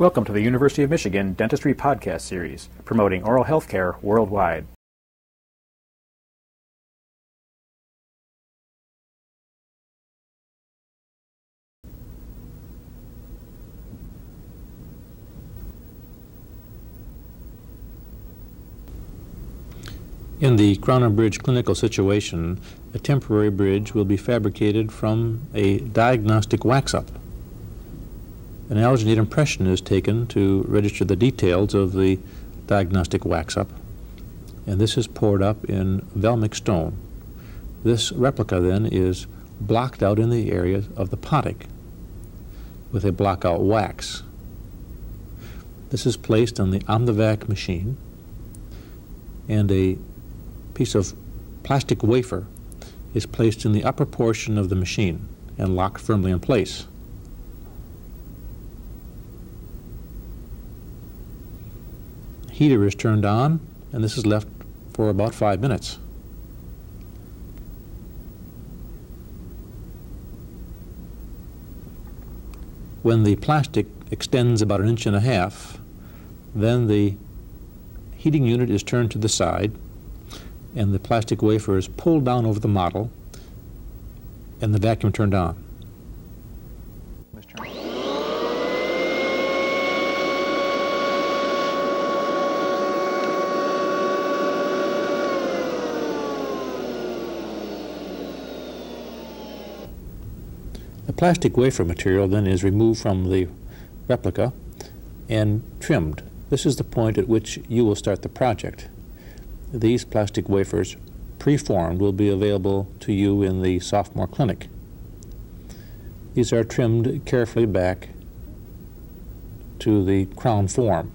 Welcome to the University of Michigan Dentistry Podcast Series, promoting oral health care worldwide. In the crown and bridge clinical situation, a temporary bridge will be fabricated from a diagnostic wax-up. An alginate impression is taken to register the details of the diagnostic wax-up, and this is poured up in Velmix stone. This replica then is blocked out in the area of the pontic with a blockout wax. This is placed on the Omnivac machine, and a piece of plastic wafer is placed in the upper portion of the machine and locked firmly in place. Heater is turned on and this is left for about five minutes. When the plastic extends about an inch and a half, then the heating unit is turned to the side and the plastic wafer is pulled down over the model and the vacuum turned on. The plastic wafer material then is removed from the replica and trimmed. This is the point at which you will start the project these plastic wafers preformed will be available to you in the sophomore clinic. These are trimmed carefully back to the crown form.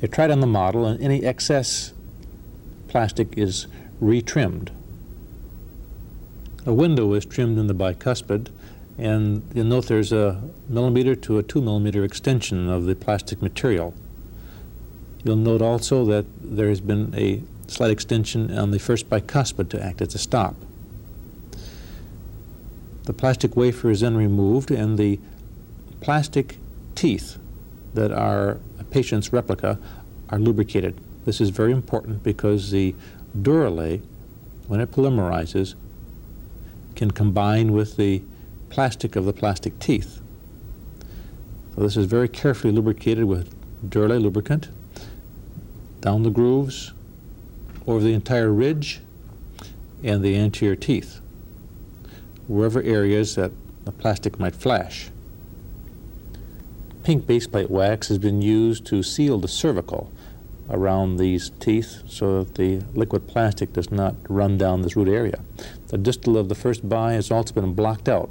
They're tried on the model and any excess plastic is retrimmed. A window is trimmed in the bicuspid and you'll note there's a millimeter to a two millimeter extension of the plastic material. You'll note also that there has been a slight extension on the first bicuspid to act as a stop. The plastic wafer is then removed and the plastic teeth that are a patient's replica are lubricated. This is very important because the Duralay, when it polymerizes, can combine with the plastic of the plastic teeth. So this is very carefully lubricated with Duralay lubricant down the grooves, over the entire ridge, and the anterior teeth, wherever areas that the plastic might flash. Pink baseplate wax has been used to seal the cervical around these teeth so that the liquid plastic does not run down this root area. The distal of the first bi has also been blocked out.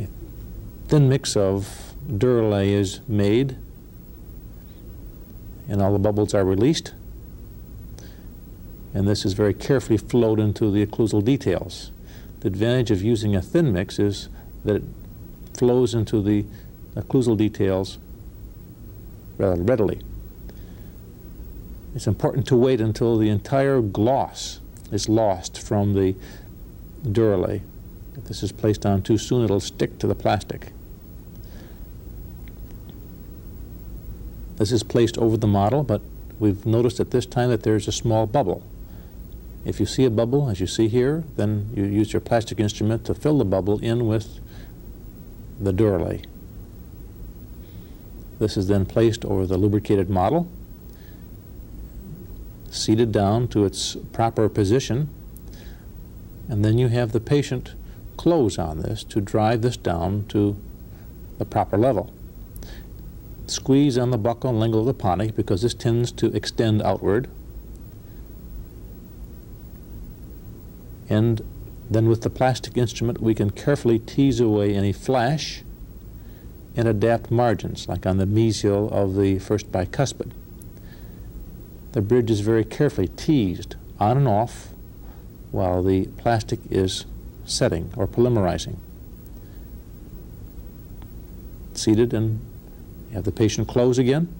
A thin mix of Duralay is made and all the bubbles are released. And this is very carefully flowed into the occlusal details. The advantage of using a thin mix is that it flows into the occlusal details rather readily. It's important to wait until the entire gloss is lost from the Duralay. If this is placed on too soon, it'll stick to the plastic. This is placed over the model, but we've noticed at this time that there's a small bubble. If you see a bubble, as you see here, then you use your plastic instrument to fill the bubble in with the Duralay. This is then placed over the lubricated model, seated down to its proper position, and then you have the patient close on this to drive this down to the proper level squeeze on the buccal and lingual of the pontic because this tends to extend outward. And then with the plastic instrument, we can carefully tease away any flash and adapt margins, like on the mesial of the first bicuspid. The bridge is very carefully teased on and off while the plastic is setting or polymerizing. Seated and have the patient close again.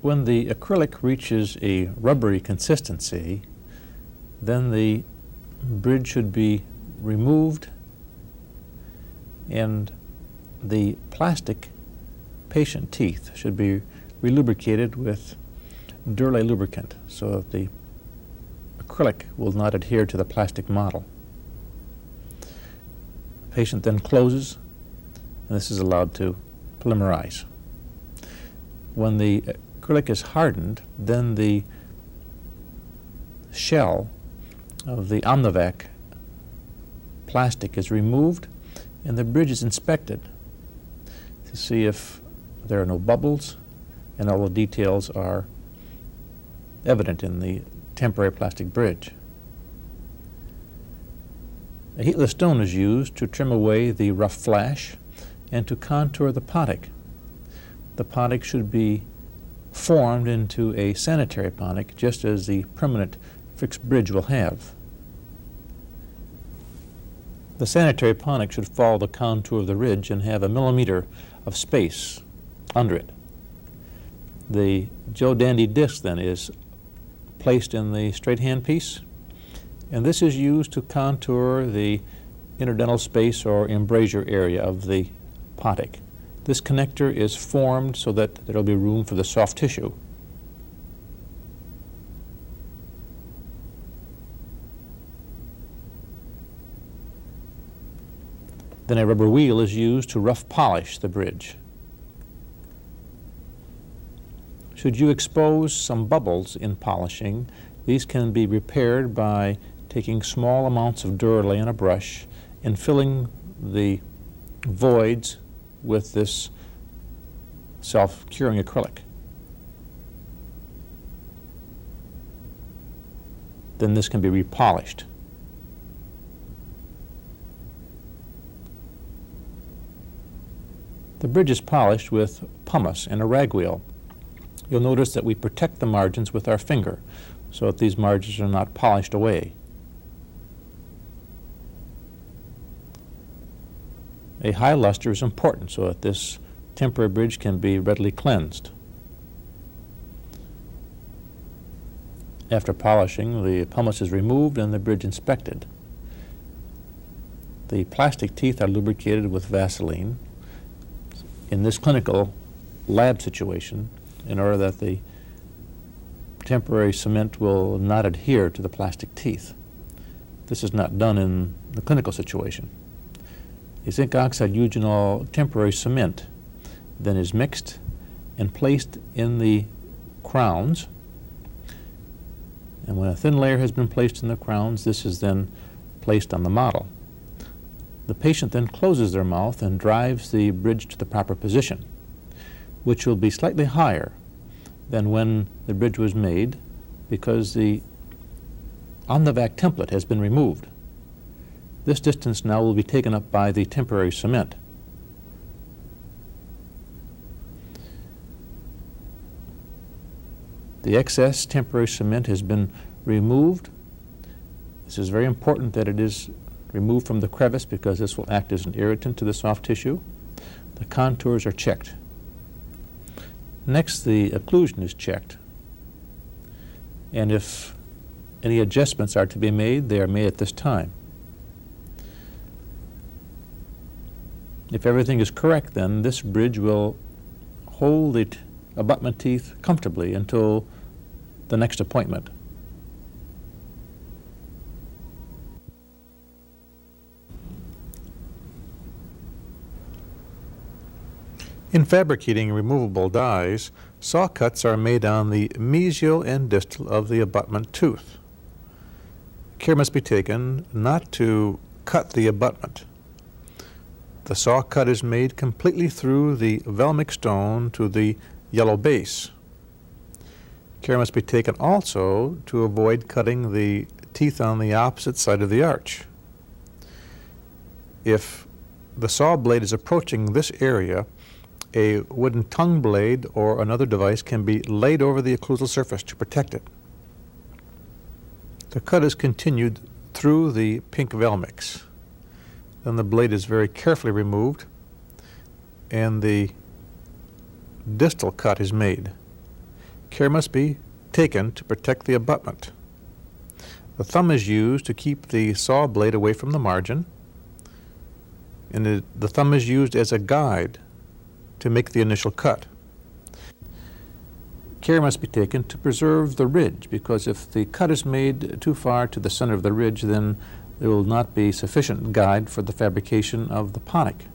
When the acrylic reaches a rubbery consistency, then the bridge should be removed and the plastic patient teeth should be relubricated with Duralay lubricant so that the acrylic will not adhere to the plastic model. The Patient then closes and this is allowed to polymerize. When the acrylic is hardened, then the shell of the Omnivac plastic is removed and the bridge is inspected to see if there are no bubbles and all the details are evident in the temporary plastic bridge. A heatless stone is used to trim away the rough flash and to contour the pontic. The pontic should be formed into a sanitary pontic just as the permanent fixed bridge will have. The sanitary pontic should follow the contour of the ridge and have a millimeter of space under it. The Jo Dandy disc then is placed in the straight hand piece, and this is used to contour the interdental space or embrasure area of the pontic. This connector is formed so that there will be room for the soft tissue. Then a rubber wheel is used to rough polish the bridge. Should you expose some bubbles in polishing, these can be repaired by taking small amounts of Duralay in a brush and filling the voids with this self-curing acrylic. Then this can be repolished. The bridge is polished with pumice and a rag wheel. You'll notice that we protect the margins with our finger so that these margins are not polished away. A high luster is important so that this temporary bridge can be readily cleansed. After polishing, the pumice is removed and the bridge inspected. The plastic teeth are lubricated with Vaseline in this clinical lab situation in order that the temporary cement will not adhere to the plastic teeth. This is not done in the clinical situation. A zinc oxide eugenol temporary cement then is mixed and placed in the crowns. And when a thin layer has been placed in the crowns, this is then placed on the model. The patient then closes their mouth and drives the bridge to the proper position, which will be slightly higher than when the bridge was made because the on the Omnivac template has been removed. This distance now will be taken up by the temporary cement. The excess temporary cement has been removed. This is very important that it is removed from the crevice because this will act as an irritant to the soft tissue. The contours are checked. Next, the occlusion is checked. And if any adjustments are to be made, they are made at this time. If everything is correct, then this bridge will hold the abutment teeth comfortably until the next appointment. In fabricating removable dies, saw cuts are made on the mesial and distal of the abutment tooth. Care must be taken not to cut the abutment. The saw cut is made completely through the Velmix stone to the yellow base. Care must be taken also to avoid cutting the teeth on the opposite side of the arch. If the saw blade is approaching this area, a wooden tongue blade or another device can be laid over the occlusal surface to protect it. The cut is continued through the pink Velmix. Then the blade is very carefully removed and the distal cut is made. Care must be taken to protect the abutment. The thumb is used to keep the saw blade away from the margin, and it, the thumb is used as a guide to make the initial cut. Care must be taken to preserve the ridge because if the cut is made too far to the center of the ridge, then there will not be sufficient guide for the fabrication of the pontic.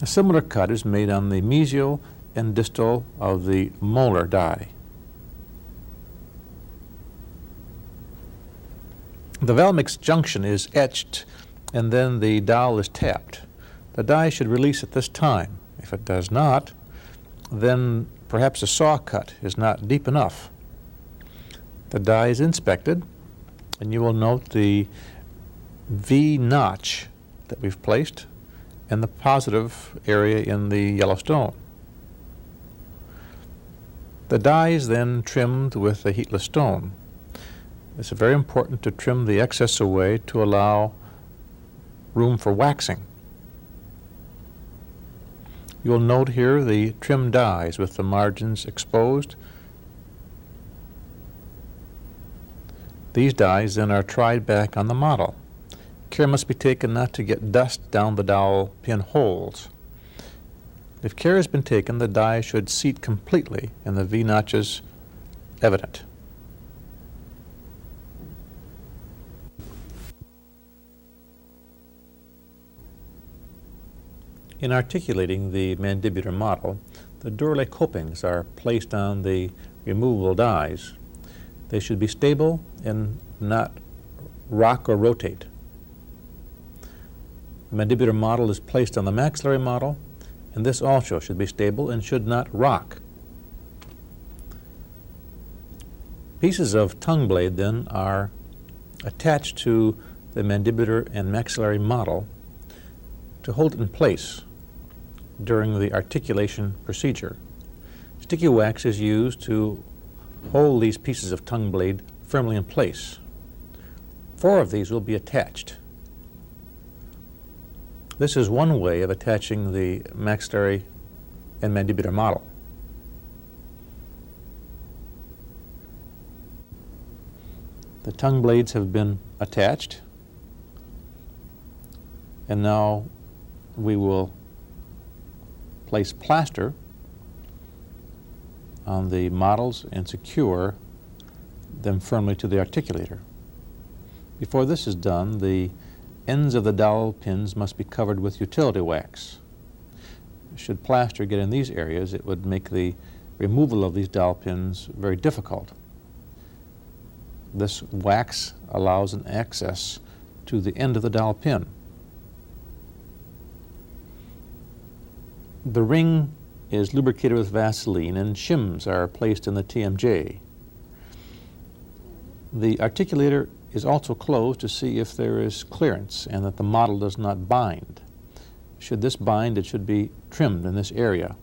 A similar cut is made on the mesial and distal of the molar die. The Velmix junction is etched and then the dowel is tapped. The die should release at this time. If it does not, then perhaps a saw cut is not deep enough. The die is inspected, and you will note the V notch that we've placed and the positive area in the yellow stone. The die is then trimmed with a heatless stone. It's very important to trim the excess away to allow room for waxing. You'll note here the trim dies with the margins exposed. These dies then are tried back on the model. Care must be taken not to get dust down the dowel pin holes. If care has been taken, the die should seat completely and the V-notches evident. In articulating the mandibular model, the Duralay copings are placed on the removable dies. They should be stable and not rock or rotate. The mandibular model is placed on the maxillary model, and this also should be stable and should not rock. Pieces of tongue blade then are attached to the mandibular and maxillary model to hold it in place during the articulation procedure. Sticky wax is used to hold these pieces of tongue blade firmly in place. Four of these will be attached. This is one way of attaching the maxillary and mandibular model. The tongue blades have been attached and now we will place plaster on the models and secure them firmly to the articulator. Before this is done, the ends of the dowel pins must be covered with utility wax. Should plaster get in these areas, it would make the removal of these dowel pins very difficult. This wax allows an access to the end of the dowel pin. The ring is lubricated with Vaseline and shims are placed in the TMJ. The articulator is also closed to see if there is clearance and that the model does not bind. Should this bind, it should be trimmed in this area.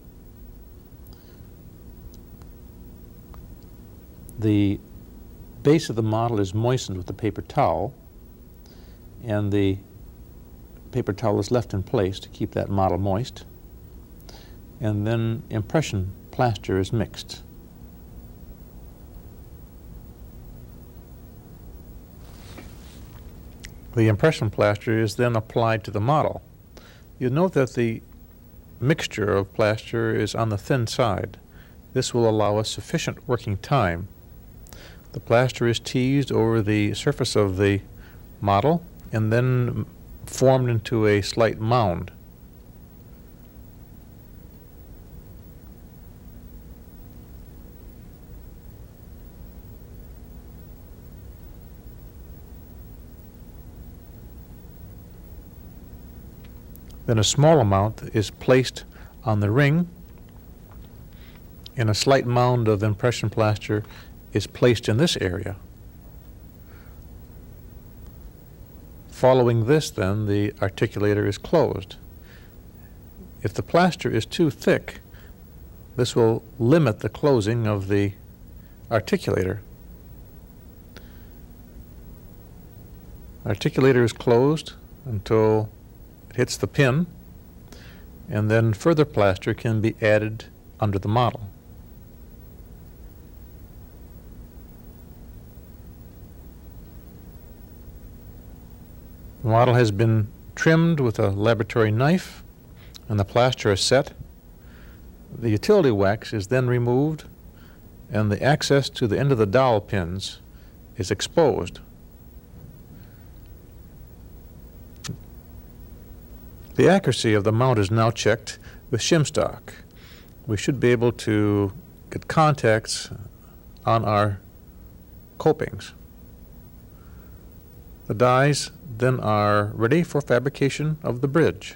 The base of the model is moistened with the paper towel and the paper towel is left in place to keep that model moist and then impression plaster is mixed. The impression plaster is then applied to the model. You note that the mixture of plaster is on the thin side. This will allow us sufficient working time. The plaster is teased over the surface of the model and then formed into a slight mound. Then a small amount is placed on the ring, and a slight mound of impression plaster is placed in this area. Following this, then, the articulator is closed. If the plaster is too thick, this will limit the closing of the articulator. Articulator is closed until hits the pin, and then further plaster can be added under the model. The model has been trimmed with a laboratory knife and the plaster is set. The utility wax is then removed and the access to the end of the dowel pins is exposed. The accuracy of the mount is now checked with shim stock. We should be able to get contacts on our copings. The dies then are ready for fabrication of the bridge.